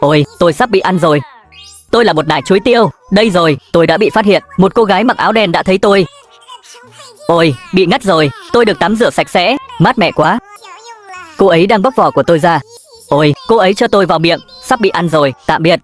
Ôi, tôi sắp bị ăn rồi. Tôi là một nải chuối tiêu. Đây rồi, tôi đã bị phát hiện. Một cô gái mặc áo đen đã thấy tôi. Ôi, bị ngắt rồi. Tôi được tắm rửa sạch sẽ. Mát mẻ quá. Cô ấy đang bóc vỏ của tôi ra. Ôi, cô ấy cho tôi vào miệng. Sắp bị ăn rồi. Tạm biệt.